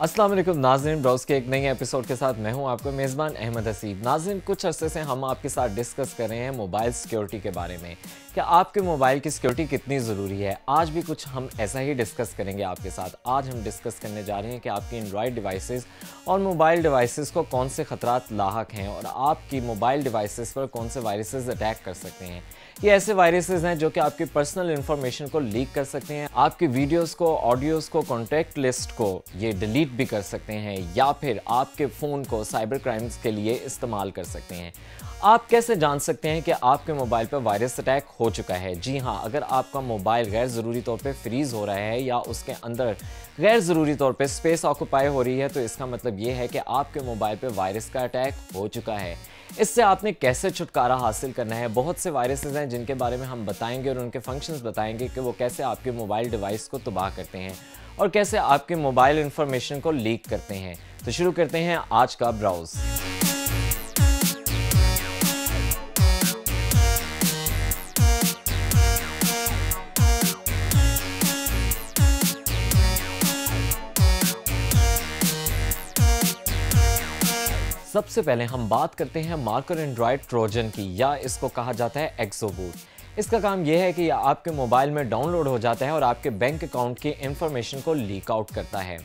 वालेकुम, नाजरीन ब्राउज के एक नए एपिसोड के साथ मैं हूँ आपको मेज़बान अहमद हसीब। नाजरीन, कुछ अरसे से हम आपके साथ डिस्कस कर रहे हैं मोबाइल सिक्योरिटी के बारे में। कि आपके मोबाइल की सिक्योरिटी कितनी ज़रूरी है? आज भी कुछ हम ऐसा ही डिस्कस करेंगे आपके साथ। आज हम डिस्कस करने जा रहे हैं कि आपकी एंड्रॉयड डिवाइसेस और मोबाइल डिवाइसेस को कौन से ख़तरात लाक हैं और आपकी मोबाइल डिवाइसेस पर कौन से वायरसेस अटैक कर सकते हैं। ये ऐसे वायरसेस हैं जो कि आपकी पर्सनल इंफॉर्मेशन को लीक कर सकते हैं, आपकी वीडियोस को ऑडियोस को कॉन्टैक्ट लिस्ट को ये डिलीट भी कर सकते हैं, या फिर आपके फ़ोन को साइबर क्राइम्स के लिए इस्तेमाल कर सकते हैं। आप कैसे जान सकते हैं कि आपके मोबाइल पर वायरस अटैक हो चुका है? जी हाँ अगर आपका मोबाइल गैर ज़रूरी तौर पे फ्रीज़ हो रहा है या उसके अंदर गैर ज़रूरी तौर पे स्पेस ऑक्यूपाई हो रही है तो इसका मतलब ये है कि आपके मोबाइल पे वायरस का अटैक हो चुका है। इससे आपने कैसे छुटकारा हासिल करना है? बहुत से वायरसेस हैं जिनके बारे में हम बताएँगे और उनके फ़ंक्शंस बताएँगे कि वो कैसे आपके मोबाइल डिवाइस को तबाह करते हैं और कैसे आपके मोबाइल इंफॉर्मेशन को लीक करते हैं। तो शुरू करते हैं आज का ब्राउज़ सबसे पहले हम बात करते हैं मार्कर एंड्रॉयड ट्रोजन की, या इसको कहा जाता है एक्सोबूट। इसका काम यह है कि यह आपके मोबाइल में डाउनलोड हो जाता है और आपके बैंक अकाउंट की इंफॉर्मेशन को लीक आउट करता है।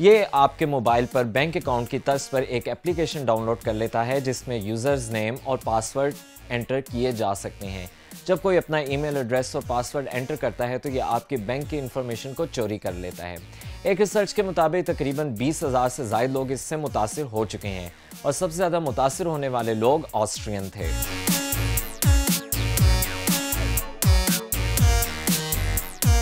ये आपके मोबाइल पर बैंक अकाउंट की तर्ज पर एक एप्लीकेशन डाउनलोड कर लेता है, जिसमें यूज़र्स नेम और पासवर्ड एंटर किए जा सकते हैं। जब कोई अपना ईमेल एड्रेस और पासवर्ड एंटर करता है तो ये आपके बैंक की इंफॉर्मेशन को चोरी कर लेता है। एक रिसर्च के मुताबिक, तकरीबन बीस हज़ार से ज़ायद लोग इससे मुतासर हो चुके हैं और सबसे ज़्यादा मुतासर होने वाले लोग ऑस्ट्रियन थे।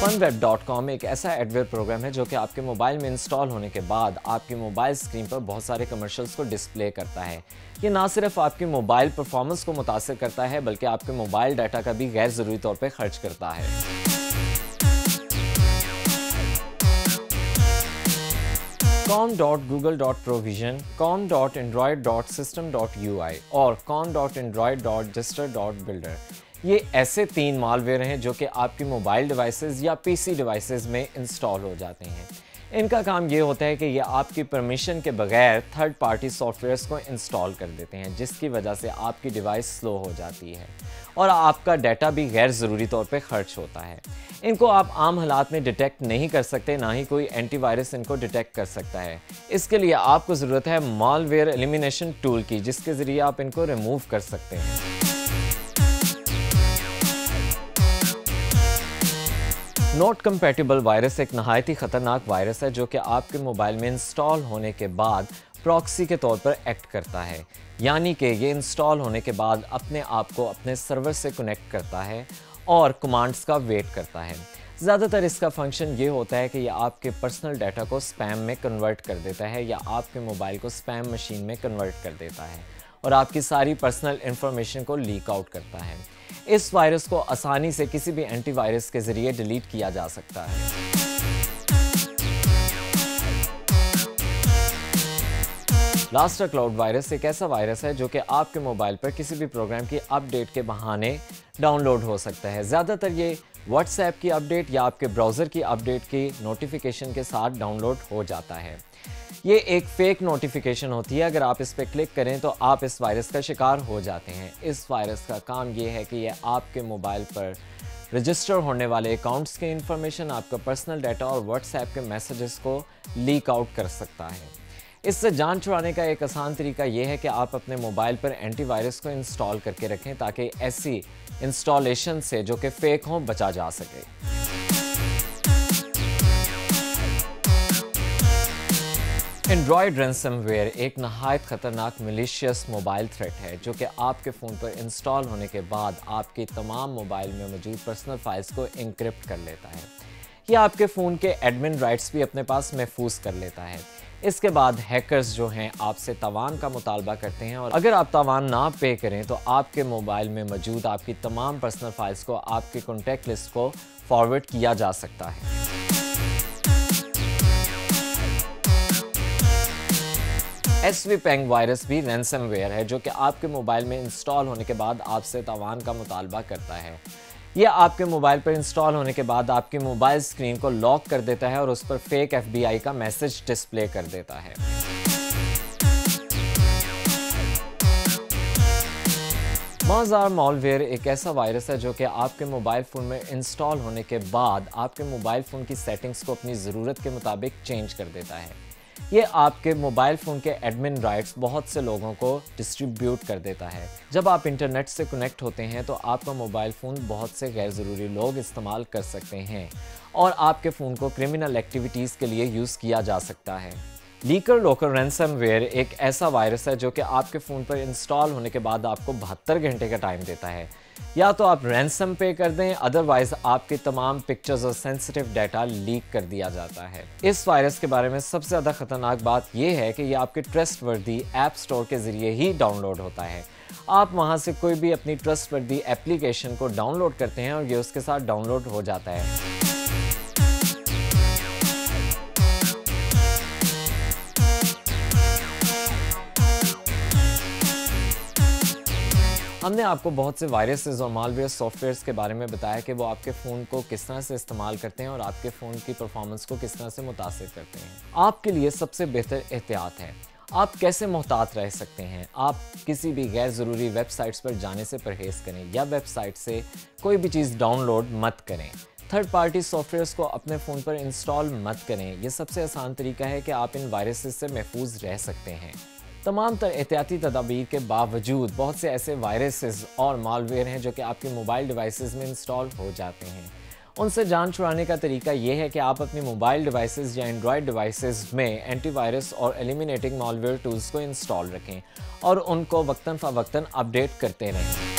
funweb.com एक ऐसा एडवेयर प्रोग्राम है जो कि आपके मोबाइल में इंस्टॉल होने के बाद आपकी मोबाइल स्क्रीन पर बहुत सारे कमर्शियल्स को डिस्प्ले करता है। ये ना सिर्फ़ आपकी मोबाइल परफॉर्मेंस को मुतासर करता है बल्कि आपके मोबाइल डाटा का भी गैर ज़रूरी तौर पर खर्च करता है। com.google.provision, com.android.system.ui और com.android.dister.builder ये ऐसे तीन मालवेयर हैं जो कि आपकी मोबाइल डिवाइसेस या पीसी डिवाइसेस में इंस्टॉल हो जाते हैं। इनका काम ये होता है कि ये आपकी परमिशन के बगैर थर्ड पार्टी सॉफ्टवेयर्स को इंस्टॉल कर देते हैं, जिसकी वजह से आपकी डिवाइस स्लो हो जाती है। और आपका डाटा भी गैर ज़रूरी तौर पे खर्च होता है। इनको आप आम हालात में डिटेक्ट नहीं कर सकते, ना ही कोई एंटीवायरस इनको डिटेक्ट कर सकता है। इसके लिए आपको ज़रूरत है मॉलवेयर एलिमिनेशन टूल की, जिसके ज़रिए आप इनको रिमूव कर सकते हैं। नॉट कंपेटिबल वायरस एक नहायत ही ख़तरनाक वायरस है जो कि आपके मोबाइल में इंस्टॉल होने के बाद प्रॉक्सी के तौर पर एक्ट करता है। यानी कि ये इंस्टॉल होने के बाद अपने आप को अपने सर्वर से कनेक्ट करता है और कमांड्स का वेट करता है। ज़्यादातर इसका फ़ंक्शन ये होता है कि यह आपके पर्सनल डाटा को स्पैम में कन्वर्ट कर देता है या आपके मोबाइल को स्पैम मशीन में कन्वर्ट कर देता है। और आपकी सारी पर्सनल इंफॉर्मेशन को लीक आउट करता है। इस वायरस को आसानी से किसी भी एंटीवायरस के ज़रिए डिलीट किया जा सकता है। लास्टर क्लाउड वायरस एक ऐसा वायरस है जो कि आपके मोबाइल पर किसी भी प्रोग्राम की अपडेट के बहाने डाउनलोड हो सकता है। ज़्यादातर ये व्हाट्सएप की अपडेट या आपके ब्राउज़र की अपडेट की नोटिफिकेशन के साथ डाउनलोड हो जाता है। ये एक फेक नोटिफिकेशन होती है। अगर आप इस पर क्लिक करें तो आप इस वायरस का शिकार हो जाते हैं। इस वायरस का काम ये है कि ये आपके मोबाइल पर रजिस्टर होने वाले अकाउंट्स के इंफॉर्मेशन आपका पर्सनल डाटा और व्हाट्सएप के मैसेजेस को लीक आउट कर सकता है। इससे जान छुड़ाने का एक आसान तरीका यह है कि आप अपने मोबाइल पर एंटीवायरस को इंस्टॉल करके रखें ताकि ऐसी इंस्टॉलेशन से जो कि फेक हों, बचा जा सके। एंड्रॉयड रैंसमवेयर एक नहायत ख़तरनाक मिलिशियस मोबाइल थ्रेट है, जो कि आपके फ़ोन पर इंस्टॉल होने के बाद आपके तमाम मोबाइल में मौजूद पर्सनल फाइल्स को इंक्रिप्ट कर लेता है। यह आपके फ़ोन के एडमिन राइट्स भी अपने पास महफूज कर लेता है। इसके बाद हैकर्स जो हैं आपसे तवान का मुतालबा करते हैं और अगर आप तवान ना पे करें तो आपके मोबाइल में मौजूद आपकी तमाम पर्सनल फाइल्स को, आपके कॉन्टैक्ट लिस्ट को फॉरवर्ड किया जा सकता है। एस वी पेंग वायरस भी रैंसमवेयर है जो कि आपके मोबाइल में इंस्टॉल होने के बाद आपसे तवान का मुतालबा करता है। ये आपके मोबाइल पर इंस्टॉल होने के बाद आपकी मोबाइल स्क्रीन को लॉक कर देता है और उस पर फेक एफबीआई का मैसेज डिस्प्ले कर देता है। मौजार मॉलवेयर एक ऐसा वायरस है जो कि आपके मोबाइल फ़ोन में इंस्टॉल होने के बाद आपके मोबाइल फ़ोन की सेटिंग्स को अपनी ज़रूरत के मुताबिक चेंज कर देता है। ये आपके मोबाइल फ़ोन के एडमिन राइट्स बहुत से लोगों को डिस्ट्रीब्यूट कर देता है। जब आप इंटरनेट से कनेक्ट होते हैं तो आपका मोबाइल फ़ोन बहुत से गैर ज़रूरी लोग इस्तेमाल कर सकते हैं और आपके फ़ोन को क्रिमिनल एक्टिविटीज़ के लिए यूज़ किया जा सकता है। लीकर लोकर रैंसमवेयर एक ऐसा वायरस है जो कि आपके फ़ोन पर इंस्टॉल होने के बाद आपको बहत्तर घंटे का टाइम देता है। या तो आप रैंसम पे कर दें अदरवाइज़ आपके तमाम पिक्चर्स और सेंसिटिव डाटा लीक कर दिया जाता है। इस वायरस के बारे में सबसे ज़्यादा खतरनाक बात यह है कि यह आपके ट्रस्ट वर्दी ऐप स्टोर के ज़रिए ही डाउनलोड होता है। आप वहाँ से कोई भी अपनी ट्रस्ट वर्दी एप्लीकेशन को डाउनलोड करते हैं और ये उसके साथ डाउनलोड हो जाता है। हमने आपको बहुत से वायरसेस और मालवेयर सॉफ्टवेयर्स के बारे में बताया कि वो आपके फ़ोन को किस तरह से इस्तेमाल करते हैं और आपके फ़ोन की परफॉर्मेंस को किस तरह से मुतासर करते हैं। आपके लिए सबसे बेहतर एहतियात है। आप कैसे मोहतात रह सकते हैं? आप किसी भी गैर ज़रूरी वेबसाइट्स पर जाने से परहेज़ करें या वेबसाइट से कोई भी चीज़ डाउनलोड मत करें। थर्ड पार्टी सॉफ्टवेयर्स को अपने फ़ोन पर इंस्टॉल मत करें। यह सबसे आसान तरीका है कि आप इन वायरसेस से महफूज रह सकते हैं। तमाम तर एहतियाती तदाबीर के बावजूद बहुत से ऐसे वायरसेस और मालवेयर हैं जो कि आपके मोबाइल डिवाइसेस में इंस्टॉल हो जाते हैं। उनसे जान छुड़ाने का तरीका ये है कि आप अपने मोबाइल डिवाइसेस या एंड्रॉयड डिवाइसेस में एंटीवायरस और एलिमिनेटिंग मालवेयर टूल्स को इंस्टॉल रखें और उनको वक्ता फ़वक्ता अपडेट करते रहें।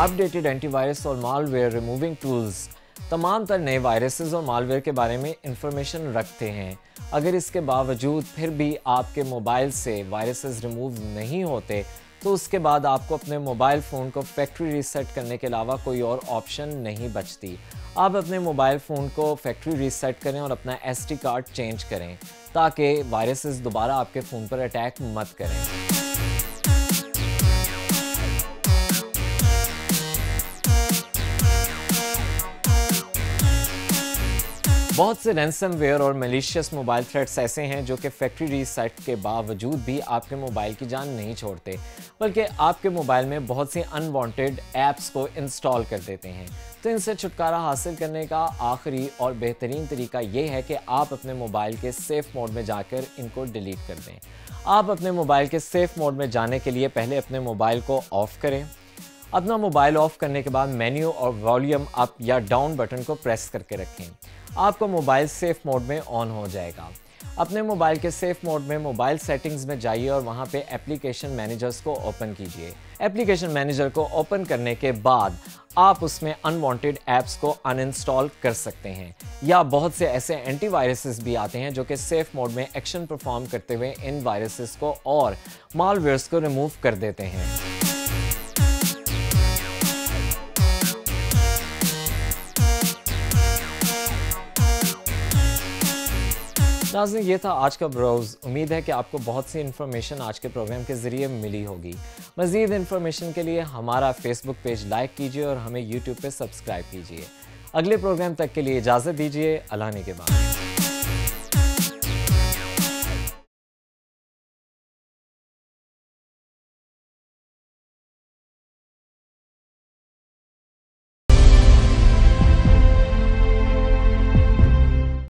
अपडेटेड एंटीवायरस और मालवेयर रिमूविंग टूल्स तमाम तर नए वायरसेस और मालवेयर के बारे में इंफॉर्मेशन रखते हैं। अगर इसके बावजूद फिर भी आपके मोबाइल से वायरसेस रिमूव नहीं होते तो उसके बाद आपको अपने मोबाइल फ़ोन को फैक्ट्री रीसेट करने के अलावा कोई और ऑप्शन नहीं बचती। आप अपने मोबाइल फ़ोन को फैक्ट्री रीसेट करें और अपना एस कार्ड चेंज करें, ताकि वायरसेस दोबारा आपके फ़ोन पर अटैक मत करें। बहुत से रैंसमवेयर और मलिशियस मोबाइल थ्रेट्स ऐसे हैं जो कि फैक्ट्री रीसेट के बावजूद भी आपके मोबाइल की जान नहीं छोड़ते, बल्कि आपके मोबाइल में बहुत सी अनवांटेड ऐप्स को इंस्टॉल कर देते हैं। तो इनसे छुटकारा हासिल करने का आखिरी और बेहतरीन तरीका ये है कि आप अपने मोबाइल के सेफ़ मोड में जाकर इनको डिलीट कर दें। आप अपने मोबाइल के सेफ़ मोड में जाने के लिए पहले अपने मोबाइल को ऑफ़ करें। अपना मोबाइल ऑफ़ करने के बाद मेन्यू और वॉल्यूम अप या डाउन बटन को प्रेस करके रखें। आपका मोबाइल सेफ़ मोड में ऑन हो जाएगा। अपने मोबाइल के सेफ़ मोड में मोबाइल सेटिंग्स में जाइए और वहाँ पे एप्लीकेशन मैनेजर्स को ओपन कीजिए। एप्लीकेशन मैनेजर को ओपन करने के बाद आप उसमें अनवांटेड ऐप्स को अनइंस्टॉल कर सकते हैं। या बहुत से ऐसे एंटीवायरसेस भी आते हैं जो कि सेफ़ मोड में एक्शन परफॉर्म करते हुए इन वायरसेस को और मालवेयर्स को रिमूव कर देते हैं। नाजन ये था आज का ब्राउज उम्मीद है कि आपको बहुत सी इन्फॉर्मेशन आज के प्रोग्राम के ज़रिए मिली होगी। मज़ीद इन्फॉर्मेशन के लिए हमारा फेसबुक पेज लाइक कीजिए और हमें यूट्यूब पर सब्सक्राइब कीजिए। अगले प्रोग्राम तक के लिए इजाज़त दीजिए। अलाने के बाद।